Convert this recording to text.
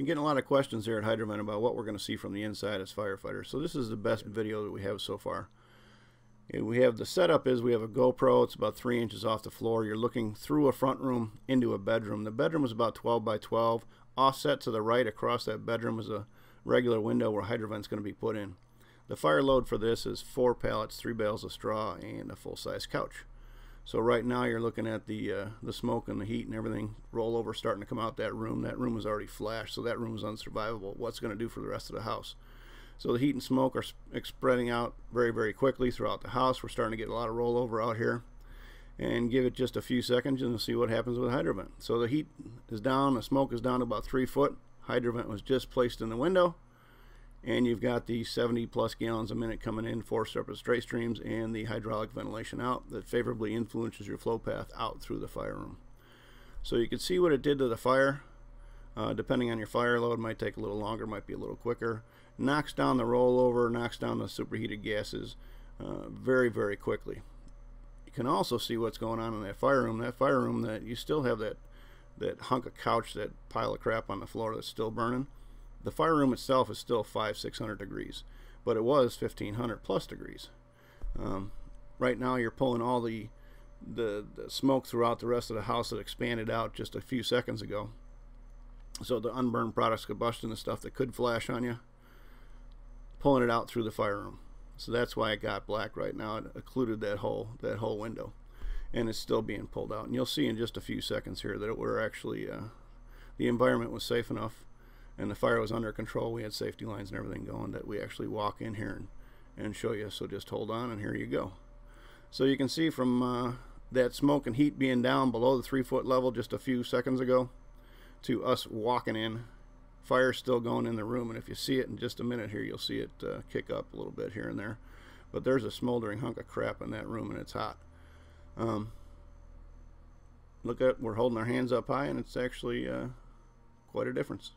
Been getting a lot of questions here at Hydrovent about what we're going to see from the inside as firefighters. So this is the best video that we have so far. And we have the setup is we have a GoPro. It's about three inches off the floor. You're looking through a front room into a bedroom. The bedroom is about 12 by 12. Offset to the right across that bedroom is a regular window where Hydrovent's going to be put in. The fire load for this is four pallets, three bales of straw, and a full-size couch. So right now you're looking at the uh, the smoke and the heat and everything rollover starting to come out that room. That room is already flashed, so that room is unsurvivable. What's going to do for the rest of the house? So the heat and smoke are spreading out very, very quickly throughout the house. We're starting to get a lot of rollover out here. And give it just a few seconds and see what happens with Hydrovent. So the heat is down, the smoke is down about three foot. Hydrovent was just placed in the window and you've got the 70 plus gallons a minute coming in four separate straight streams and the hydraulic ventilation out that favorably influences your flow path out through the fire room. So you can see what it did to the fire. Uh, depending on your fire load might take a little longer might be a little quicker. Knocks down the rollover knocks down the superheated gases uh, very very quickly. You can also see what's going on in that fire room that fire room that you still have that that hunk of couch that pile of crap on the floor that's still burning the fire room itself is still five, six hundred degrees, but it was fifteen hundred plus degrees. Um, right now, you're pulling all the, the the smoke throughout the rest of the house that expanded out just a few seconds ago. So the unburned products combustion, the stuff that could flash on you, pulling it out through the fire room. So that's why it got black right now. It occluded that whole that whole window, and it's still being pulled out. And you'll see in just a few seconds here that we're actually uh, the environment was safe enough and the fire was under control. We had safety lines and everything going that we actually walk in here and, and show you. So just hold on and here you go. So you can see from uh, that smoke and heat being down below the three foot level just a few seconds ago to us walking in. Fire still going in the room and if you see it in just a minute here you'll see it uh, kick up a little bit here and there. But there's a smoldering hunk of crap in that room and it's hot. Um, look at we're holding our hands up high and it's actually uh, quite a difference.